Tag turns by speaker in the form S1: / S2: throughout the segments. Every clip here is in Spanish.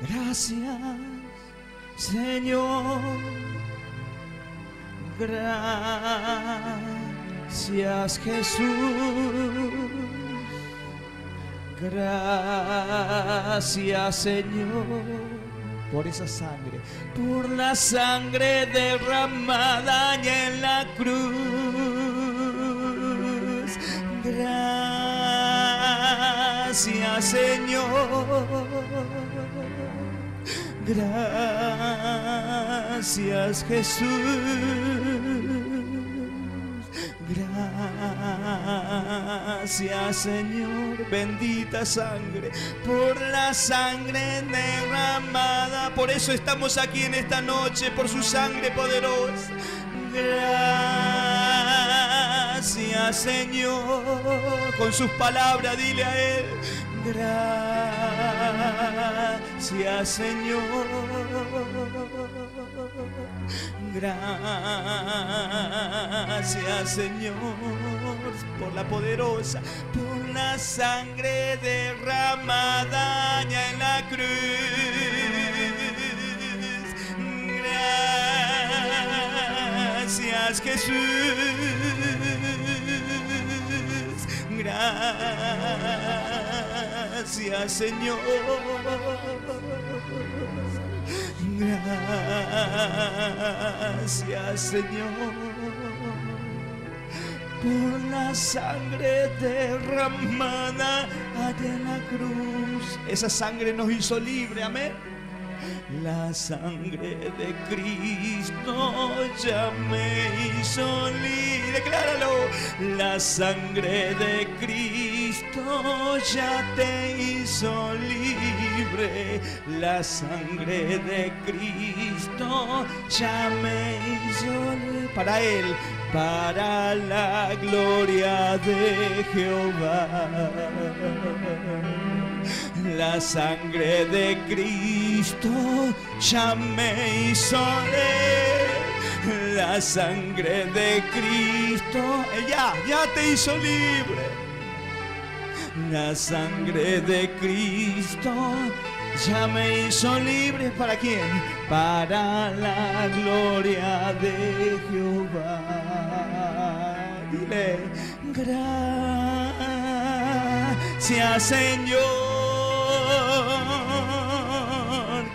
S1: Gracias, Señor. Gracias, Jesús. Gracias, Señor, por esa sangre, por la sangre derramada en la cruz. Gracias, Señor. Gracias, Jesús. Gracias Señor, bendita sangre, por la sangre derramada. Por eso estamos aquí en esta noche, por su sangre poderosa. Gracias Señor, con sus palabras dile a Él. Gracias Señor. Gracias Señor por la poderosa, por la sangre derramada en la cruz. Gracias Jesús. Gracias Señor. Gracias Señor por la sangre derramada en la cruz. Esa sangre nos hizo libre, amén. La sangre de Cristo ya me hizo libre. Decláralo. La sangre de Cristo ya te hizo libre. La sangre de Cristo ya me hizo libre. Para Él, para la gloria de Jehová la sangre de Cristo ya me hizo leer. La sangre de Cristo ya, ya te hizo libre. La sangre de Cristo ya me hizo libre. ¿Para quién? Para la gloria de Jehová. Dile, gracias Señor.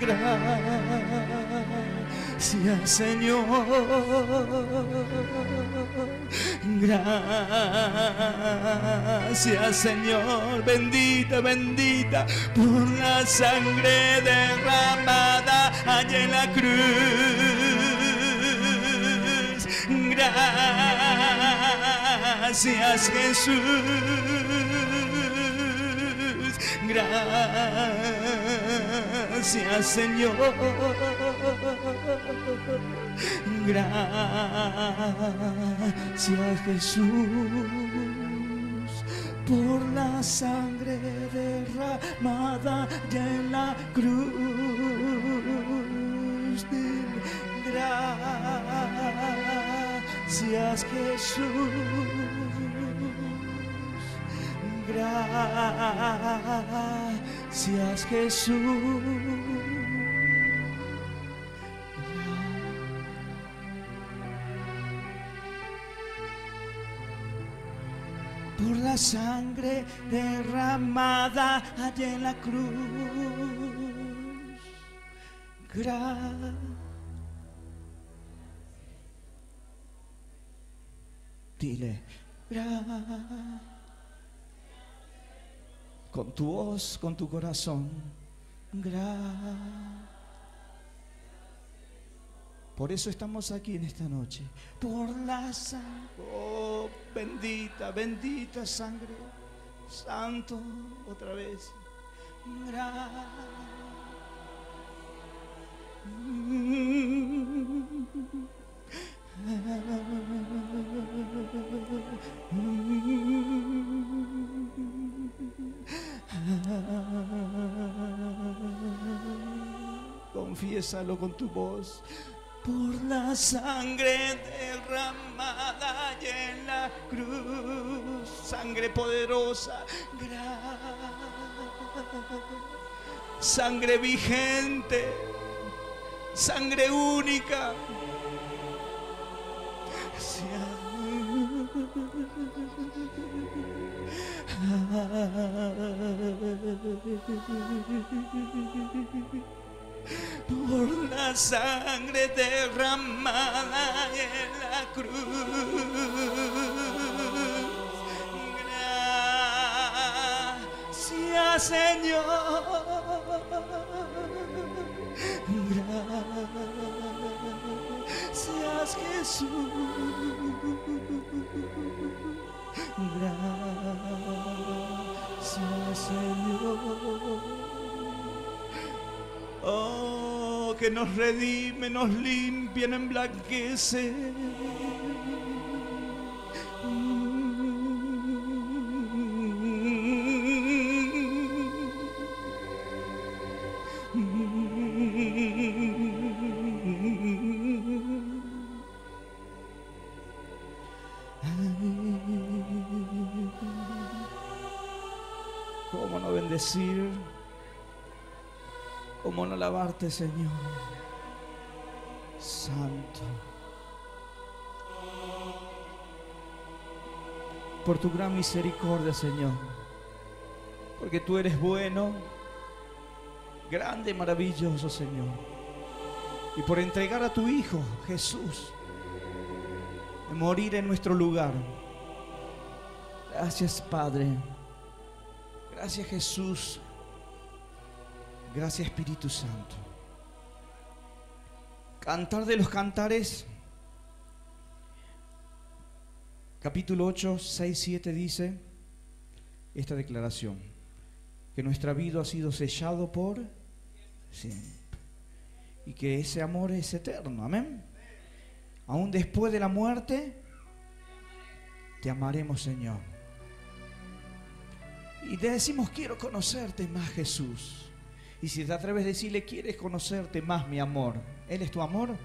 S1: Gracias Señor. Gracias Señor. Bendita, bendita por la sangre derramada allá en la cruz. Gracias Jesús. Gracias Señor. Gracias Jesús por la sangre derramada ya en la cruz. Gracias Jesús. Gracias Jesús. Por la sangre derramada allá en la cruz. Gracias. Dile, gracias con tu voz, con tu corazón. Gracias. Por eso estamos aquí en esta noche. Por la sangre. Oh, bendita, bendita sangre. Santo, otra vez. Gracias. Con tu voz. Por la sangre derramada y en la cruz, sangre poderosa. Sangre vigente, sangre única. Por la sangre derramada en la cruz. Gracias, Señor. Gracias, Jesús. Gracias, Señor. Oh, que nos redime, nos limpia, nos emblanquece. ¿Cómo no bendecir? ¿Cómo no alabarte, Señor? Santo. Por tu gran misericordia, Señor. Porque tú eres bueno, grande, maravilloso, Señor. Y por entregar a tu Hijo, Jesús, de morir en nuestro lugar. Gracias, Padre. Gracias, Jesús. Gracias Espíritu Santo. Cantar de los cantares, capítulo 8, 6, 7 dice esta declaración, que nuestra vida ha sido sellado por siempre y que ese amor es eterno, amén. Aún después de la muerte, te amaremos Señor. Y te decimos, quiero conocerte más Jesús. Y si te atreves a decirle, quieres conocerte más, mi amor, Él es tu amor,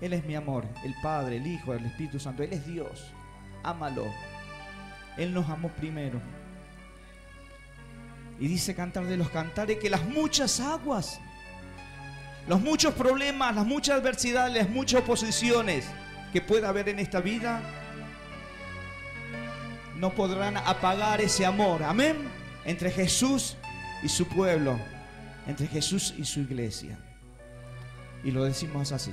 S1: Él es mi amor, el Padre, el Hijo, el Espíritu Santo, Él es Dios, ámalo. Él nos amó primero. Y dice cantar de los cantares que las muchas aguas, los muchos problemas, las muchas adversidades, las muchas oposiciones que pueda haber en esta vida, no podrán apagar ese amor, amén, entre Jesús y su pueblo entre Jesús y su iglesia. Y lo decimos así.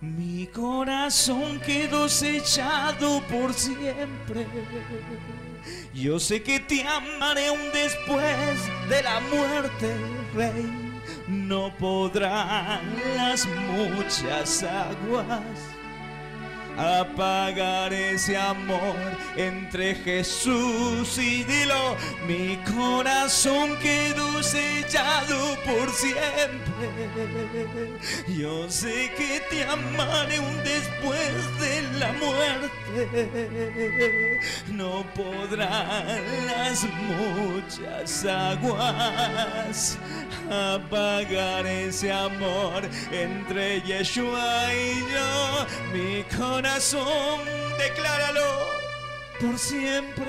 S1: Mi corazón quedó sellado por siempre. Yo sé que te amaré aún después de la muerte, Rey. No podrán las muchas aguas apagar ese amor entre Jesús y dilo, mi corazón quedó sellado por siempre. Yo sé que te amaré un después de la muerte. No podrán las muchas aguas apagar ese amor entre Yeshua y yo. Mi corazón, decláralo por siempre.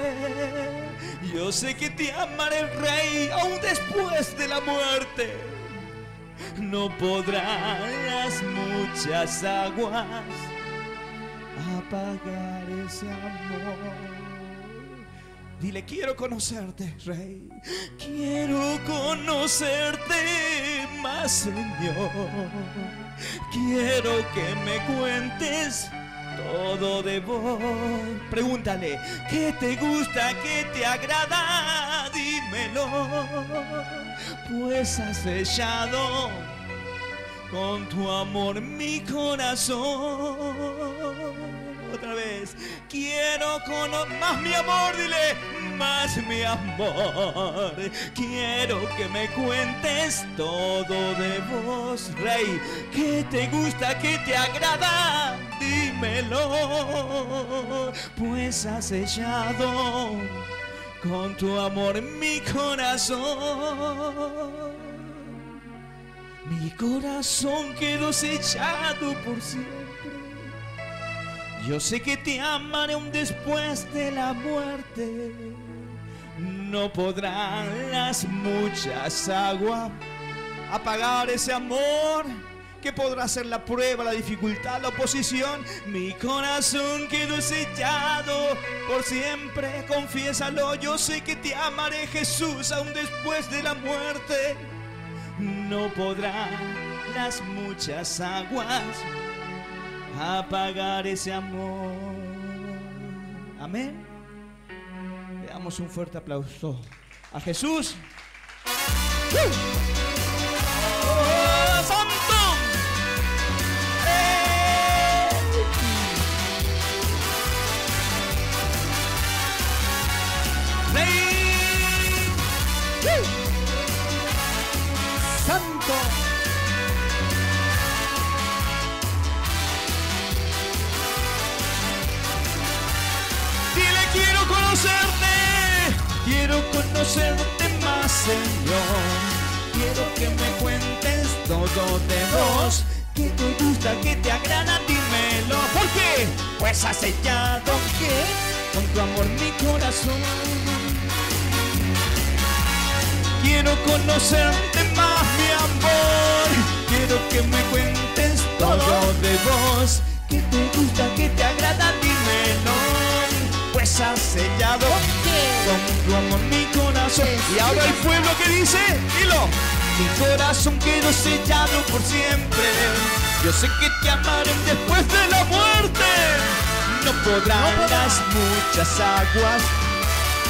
S1: Yo sé que te amaré, Rey, aún después de la muerte. No podrán las muchas aguas apagar ese amor. Dile, quiero conocerte, Rey. Quiero conocerte más, Señor. Quiero que me cuentes todo de vos. Pregúntale, ¿qué te gusta, qué te agrada? Dímelo, pues has sellado con tu amor mi corazón otra vez. Quiero conocer más mi amor, dile, más mi amor. Quiero que me cuentes todo de vos, Rey. ¿Qué te gusta, qué te agrada? Pues has sellado con tu amor mi corazón. Mi corazón quedó sellado por siempre. Yo sé que te amaré aún después de la muerte. No podrán las muchas aguas apagar ese amor que podrá ser la prueba, la dificultad, la oposición. Mi corazón quedó sellado por siempre, confiésalo. Yo sé que te amaré, Jesús, aún después de la muerte. No podrán las muchas aguas apagar ese amor. Amén. Le damos un fuerte aplauso a Jesús. ¡Oh, gusta, que te agrada, dímelo. ¿Por qué? Pues has sellado que con tu amor mi corazón. Quiero conocerte más, mi amor. Quiero que me cuentes todo de vos. Que te gusta, que te agrada, dímelo. Pues has sellado con tu amor mi corazón. Y ahora el pueblo que dice, dilo. Mi corazón quedó sellado por siempre. Yo sé que te amaré después de la muerte. No podrán las muchas aguas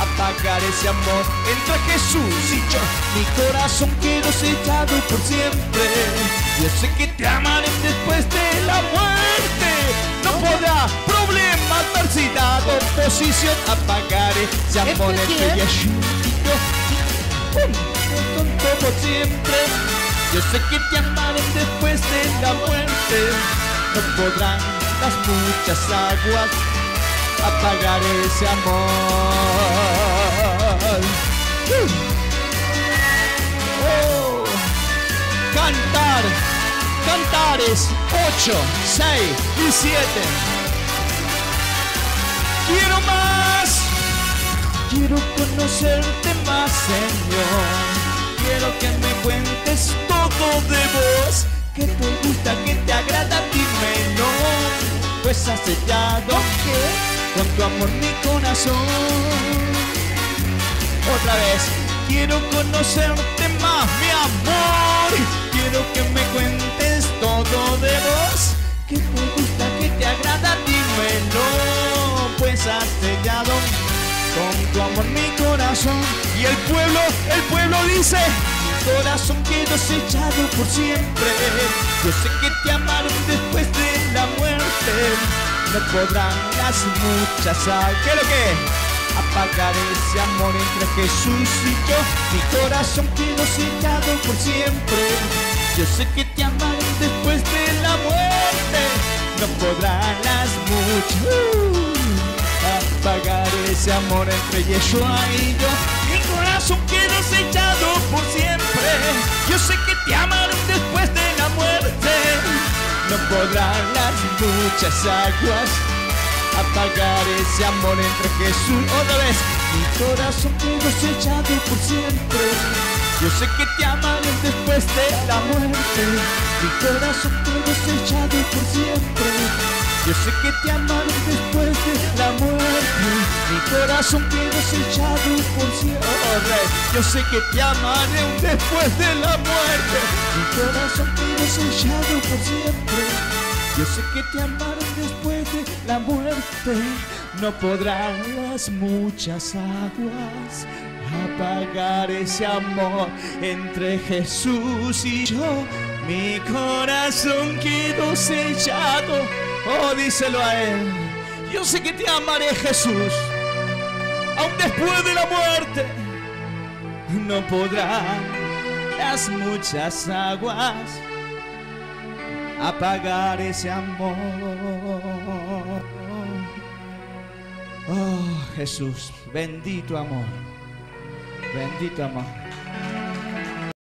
S1: apagar ese amor entre Jesús y yo. Mi corazón quedó sellado por siempre. Yo sé que te amaré después de la muerte. No podrá problema, adversidad, oposición apagar ese amor
S2: ¿Entre?
S1: Jesús y yo. Por siempre. Yo sé que te amaré después de la muerte. No podrán las muchas aguas apagar ese amor. Uh. Oh. Cantar, cantares 8, 6 y 7. Quiero más, quiero conocerte Que te gusta, que te agrada, dímelo. Pues has sellado que con tu amor mi corazón. Otra vez, quiero conocerte más, mi amor. Quiero que me cuentes todo de vos. Que te gusta, que te agrada, dímelo. Pues has sellado con tu amor mi corazón. Y el pueblo, el pueblo dice, corazón quedó sellado por siempre. Yo sé que te amaron después de la muerte. No podrán las muchas. ¿Qué lo que? Apagar ese amor entre Jesús y yo. Mi corazón quedó sellado por siempre. Yo sé que te amaré después de la muerte. No podrán las muchas ese amor entre Yeshua y yo. Mi corazón quedó sellado por siempre. Yo sé que te amaré después de la muerte. No podrán las muchas aguas apagar ese amor entre Jesús. Otra vez, mi corazón quedó sellado por siempre. Yo sé que te amaré después de la muerte. Mi corazón quedó sellado por siempre. Yo sé que te amaré después de la muerte. Mi corazón quedó sellado por siempre. Yo sé que te amaré después de la muerte. Mi corazón quedó sellado por siempre. Yo sé que te amaré después de la muerte. No podrán las muchas aguas apagar ese amor entre Jesús y yo. Mi corazón quedó sellado. Oh, díselo a él. Yo sé que te amaré, Jesús. Aún después de la muerte, no podrán las muchas aguas apagar ese amor. Oh Jesús, bendito amor, bendito amor.